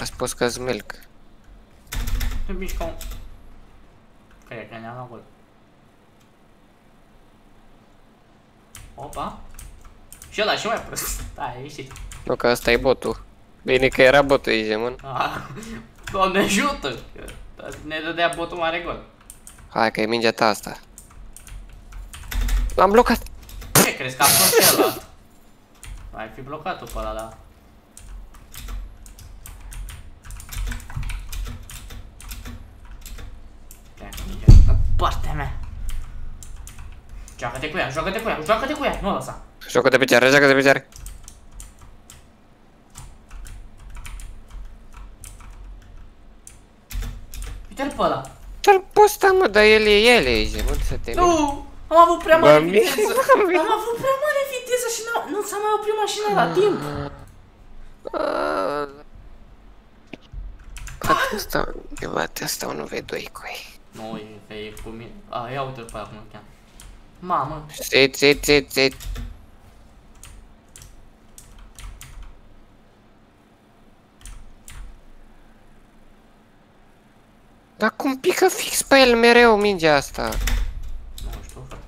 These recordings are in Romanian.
A spus că-s milk. Te mișcă un... Cred că ne-am avut. Opa. Și ăla și mai prost. Da, ești. Nu că ăsta e botul. Bine că era botul aici, mă. Ah, Doamne ajută! că Ne dădea botul mare gol. Hai că e mingea ta asta. L-am blocat. Ce crezi că a fost ăla? Ai fi blocat-o pe ăla, da. Joacă-te cu ea, joacă-te cu ea, joacă-te cu ea, nu o lăsa. Joacă de picioare, joacă de picioare. Uite-l pe ăla. Dar posta mă, dar el e el aici, mă, să te Nu! Am avut prea mare Bă, viteză. mie- Am avut prea mare viteză și n-a- nu s-a mai oprit mașina la timp. Poate asta, poate asta un V2 cu ei. Nu, e că e cu mine. A, ia uite-l pe aia cum îl cheamă. Mamă. Sit, sit, sit, sit. Dar cum pică fix pe el mereu mingea asta? Nu știu, frate.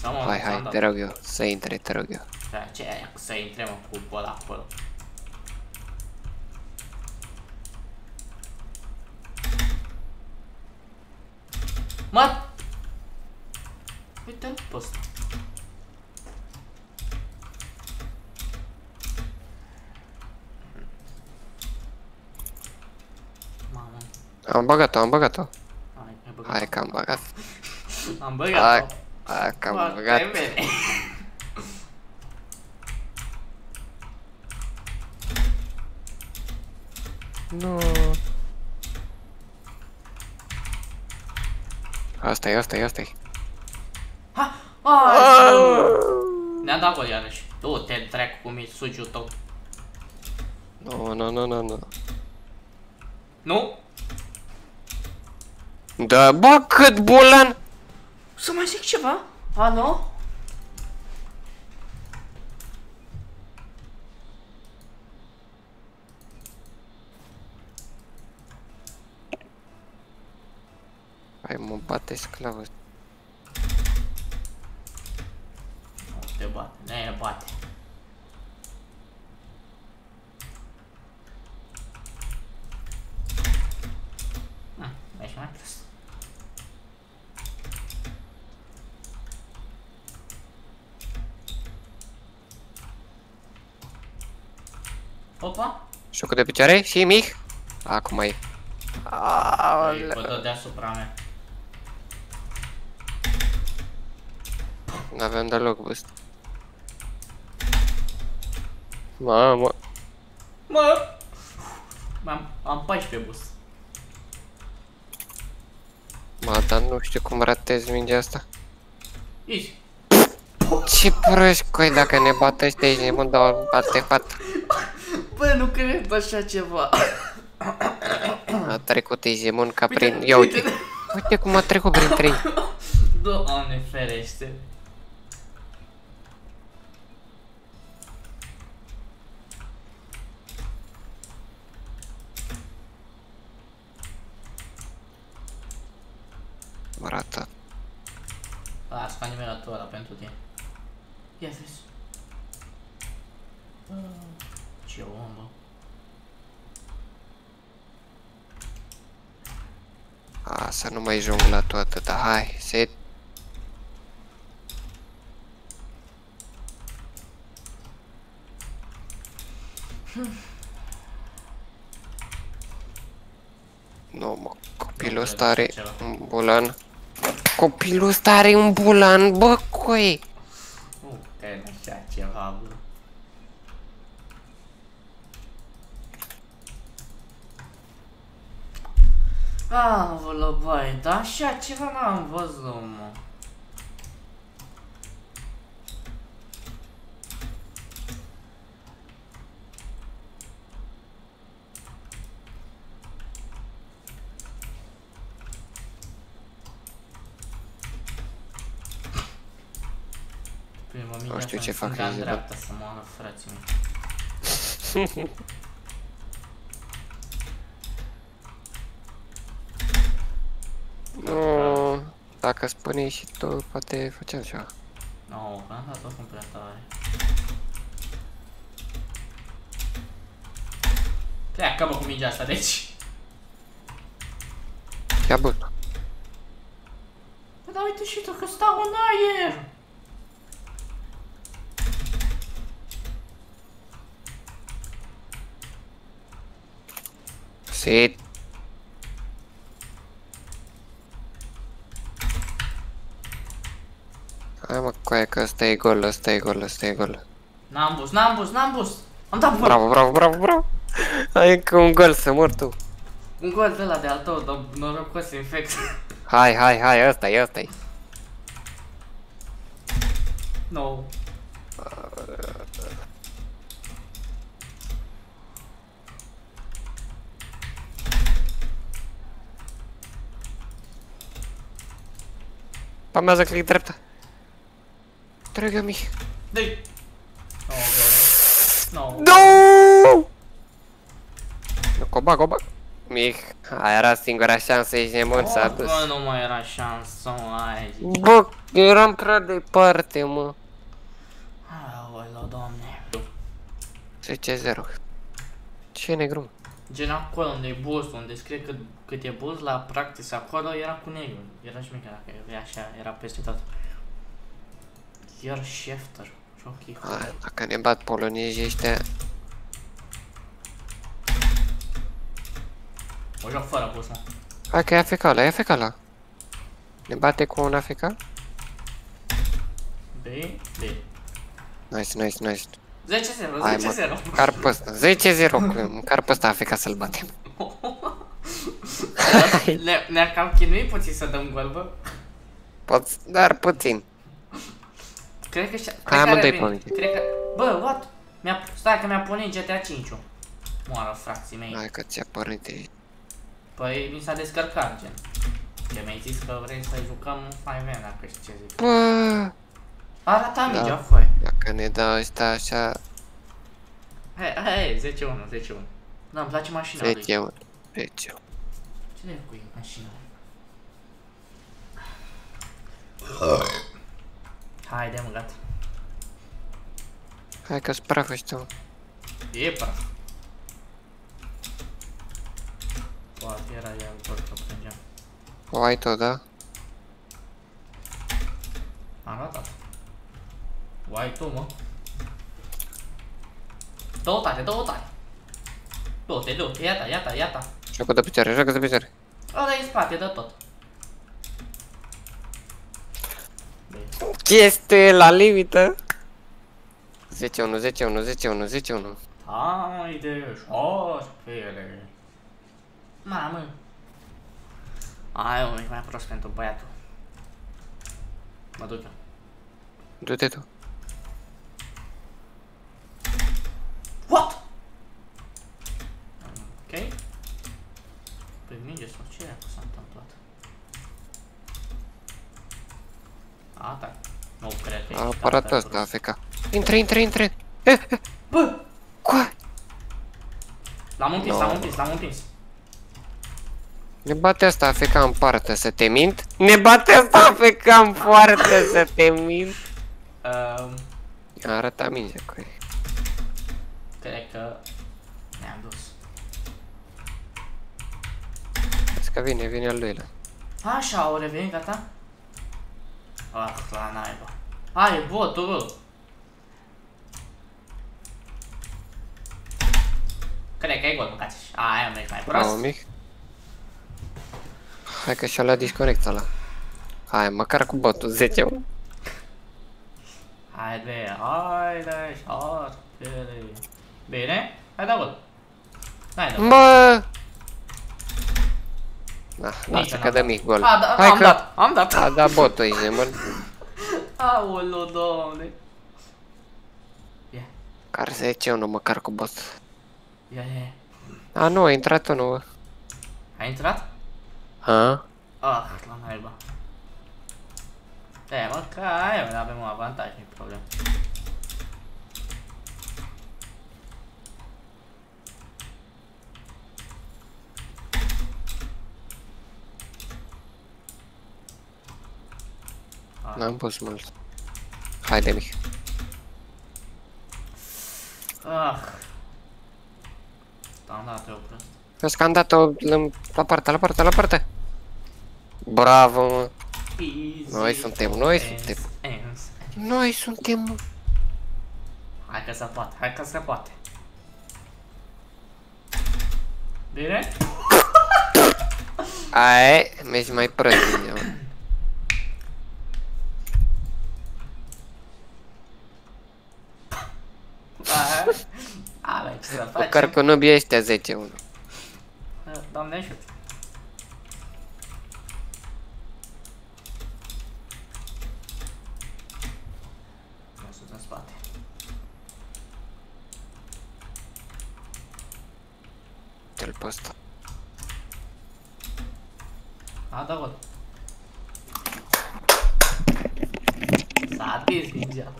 Sau mă, Hai, s-a hai, dat. te rog eu, să intre, te rog eu. Da, ce e aia cu să intre mă cu ăla acolo? Mă! Uite-l pe ăsta. Mamă, Am băgat-o, am băgat-o. hai, ai băgat Hai că am băgat. Am Hai, băgat-o. hai că am Foarte băgat. bine. Nu. Asta e, asta e, asta e. Ha! Ai, nu. Ne-a dat gol iarăși. Tu te trec cu mi sugiul tău. Nu, nu, nu, nu, nu. Nu? Da, bă, cât bulan! Să mai zic ceva? A, nu? Hai, mă bate sclavă. Nu te bate, ne bate. Hm, ești mai prost. Opa! Șocul de picioare și mic. Acum e. Ei, Aoleu. Bă, dă deasupra mea. N-aveam deloc boost. Mamă. Mă! Am, am 14 bus. Mă, dar nu știu cum ratez mingea asta. Easy. Ce proști coi dacă ne bată ăștia aici, ne mă dau bate fata. Bă, nu cred așa ceva. A trecut Izimon ca Uite, prin... Ia uite. uite. Uite cum a trecut prin trei. Doamne ferește. Mă rată. Las, ca numeratul ăla pentru tine. Ia vezi. Ah, Ce om, bă. A, să nu mai jongla toată, dar hai, set. Nu, mă, copilul ăsta are un bulan. Copilul ăsta are un bulan, bă, coi. Nu cred așa ceva, bă. Aolă, băi, dar așa ceva n-am văzut, mă. Prima mingea știu să ce mi fac stânga în aici, dreapta să moară frații mei. Nu, dacă spuneai și tu, poate făceam ceva. Nu, că am dat oricum prea tare. Pleacă mă cu mingea asta, deci. Ia bun. Bă, dar uite și tu că stau în aer. Sit. Hai mă, coaie că ăsta e gol, ăsta e gol, ăsta e gol. N-am bus, n-am bus, n-am bus. Am dat gol. Bravo, bravo, bravo, bravo! Hai încă un gol să mor tu. Un gol de la de al tău, dar norocos infect. Hai, hai, hai, ăsta e, ăsta e. no. Pamează click dreapta. Trăgă mi. Dă-i. No, gol. No. Nu! Nu, coba, coba. Mic, aia era singura șansă, ești nebun, s-a Oh, dus. Bă, nu mai era șansă, mai. Bă, eram prea departe, mă. Aoleu, doamne. 10-0. Ce negru? mă? Gen acolo unde e boost, unde scrie cât, cât e boost la practice, acolo era cu negru. Era și mică dacă e așa, era peste tot. Iar Schefter. Ce ok. Hai, dacă ne bat polonezii ăștia, O joc fără boost, mă. hai că e AFK ăla, e AFK ăla. Ne bate cu un AFK? B, B. Nice, nice, nice. 10-0, Hai, mă, 10-0. car pe ăsta. 10-0, cu- măcar pe ăsta AFK să-l batem. Ne- Ne-a cam chinuit puțin să dăm gol, bă. Poți, dar puțin. Cred că și... Cred Hai, că amândoi are pe venit. Cred că... Bă, what? Mi-a... Stai că mi-a pornit GTA 5 -ul. Moară, frații mei. Hai că ți-a pornit de aici. Păi mi s-a descărcat, gen. Ce mi-ai zis că vrei să jucăm 5 dacă știi ce zic. Bă, Arată Da. mingea, foi. dacă ne dă ăsta așa, Hai, hai, 10-1, 10-1. Da, îmi place mașina lui. 10 ori. 10 Ce de cu mașina Haide, mă, gata. Hai că-s praf ăștia. E praf. Poate era ea gol că plângeam. O ai tot, da? Am ratat. O ai tu, mă. Două tare, două tare. Du-te, du-te, iată, iată, iată. Joacă de picioare, joacă de picioare. Ăla e în spate, dă tot. Bine. Este la limită. 10 1 10 1 10 1 10 1 Haide, șoarpele. Mamă. Ai, mă, e mai prost pentru băiatul. Mă duc eu. Du-te tu. What? Ok. Pe minge sau ce era s-a întâmplat? Atac. Nu cred că A ești apărat atât ăsta, prost. AFK. Intre, intre, intre. Eh, eh, Bă! Coa! L-am împins, No. l-am împins, l-am împins. Ne bate asta AFK în parte să te mint. Ne bate asta AFK în parte să te mint. Um, Arăta mingea cu ei. cred că ne-am dus. Vezi că vine, vine al doilea. Așa, au revenit, gata? Ah, la naiba. Hai, botul, bă. Cred că e gol, mâncați. Aia mergi mai Bravo, prost. mic. Hai că și-a luat disconect ăla. Hai, măcar cu botul, 10 -ul. Haide, haide, șarpele. Bine, hai da gol. Hai da gol. Bă! Da, Nici lasă eu că n-am dă dat. mic gol. A, da, Hai am că dat, am dat. a dat botul, ești nebun. Aoleu, doamne. Ia, Care 10 1 măcar cu bot. ia, ia. A, nu, a intrat unul. bă. A intrat? Ha? Ah, la naiba. E, mă, că aia, mă, avem un avantaj, nu-i problemă. N-am pus mult. Haide, Mich. Ah. Am dat eu prost. Vezi că am dat-o la- la partea, la partea, la partea. Bravo, mă. Easy. Noi suntem, noi Ens, suntem. ens. Noi suntem, mă. Hai că se poate, hai că se poate. Bine? Aia, mergi mai prost din ea, mă. Aia. Alex, să facem. Măcar că nu bie ăștia 10 1 Doamne ajută. Nu sunt în spate. Te-l pe ăsta. A, da, văd. S-a atins mingea.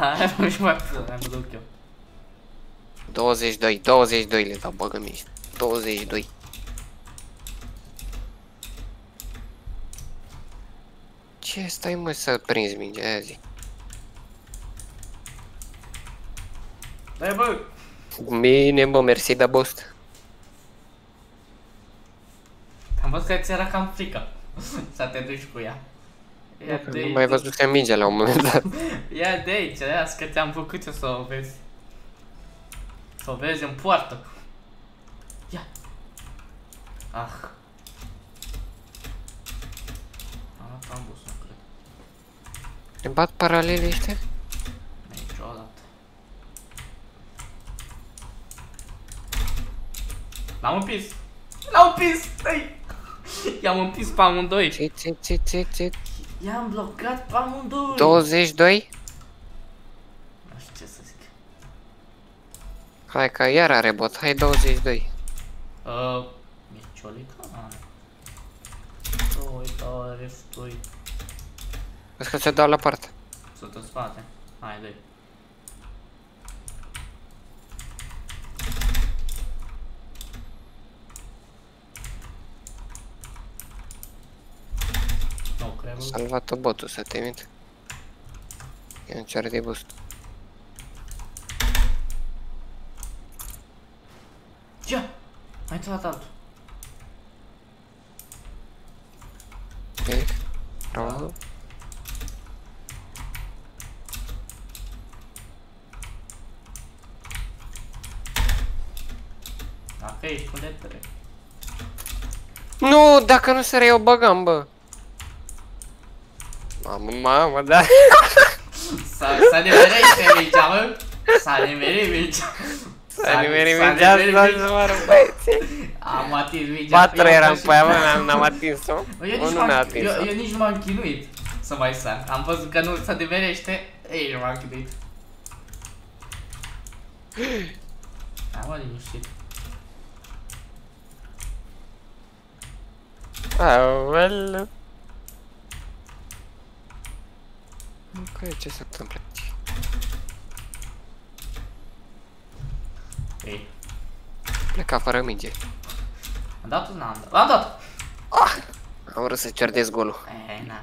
Hai, nu-și mai pune, mă duc eu. 22, 22 le dau băgă mici. 22. Ce stai mă să prinzi mingea aia zi? Dai, bă! Bine, bă, mersi de boost. Am văzut că ți era cam frică să te duci cu ea. Ia de Nu aici, mai văzusem mingea la un moment dat. Ia de aici, ia că ți-am făcut eu să o vezi. Să o vezi în poartă. Ia. Ah. Am dat ambusul, cred. Ne bat paralele ăștia? Niciodată. L-am împins! L-am împins! Stai! I-am împins pe amândoi! Ce, ce, ce, ce, ce? I-am blocat pe amândoi! 22? Nu știu ce să zic. Hai că iar are bot, hai 22. Uh, Miciolica? Ui, tare, stui. Vezi că ți-o dau la parte. Sunt în spate. Hai, dă Nu, cred că... Salvat-o botul să te mint. Eu nu cer de boost. Ia! Mai intrat altul. Ok. Bravo. Dacă ești cu letere. Nu, dacă nu sărea eu băgam, bă. Mamă, mamă, da. S-a, s-a nimerește mingea, mă! S-a nimerit mingea! S-a nimerit s-a mingea nimerit asta mingea. să mă rog, băieții. Am atins mingea. Patru Eu am eram fost pe aia, mă, și- n-am- n-am atins-o. Bă, Eu nici, Unul m-am, n-a eu, atins-o. eu nici nu m-am chinuit să mai sar. Am văzut că nu se adeverește, ei nu m-am chinuit. Hai mă, liniștit. Aoleu. Ok, ce se întâmplă aici? Ei, Pleca fără minge. am dat-o? N-am dat. L-am dat! Am vrut să cerdez golul. Ei, na,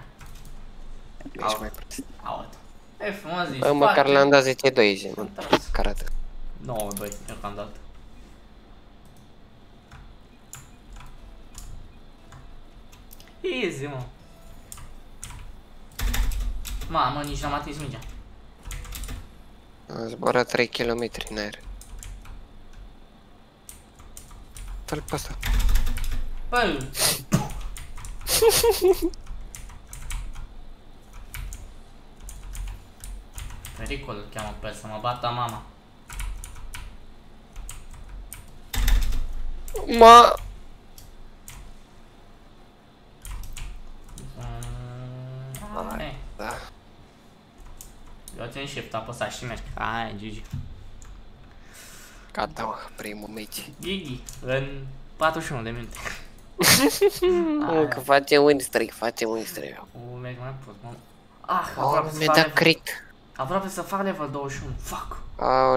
Ești mai prost. aud. E frumos din Bă, măcar spate. le-am dat 10-2 zi, nu? Contați. Carată. 9, 2, eu că am dat. Easy, mă. Mamă, nici n-am atins mingea. Am zburat 3 km în aer. Fă-l pe ăsta. Bă! Pericol îl cheamă pe el, să mă bată mama. Ma! Mm, hai. Da. Eu țin shift, apăsat și mergi. Hai, GG. Gata, mă, primul meci. GG. În 41 de minute. Mă, că face win streak, face win streak. O, mergi mai prost, mă. Ah, Oh, aproape să mi-a fac dat level, crit. aproape să fac level 21. Fuck. Aoleu,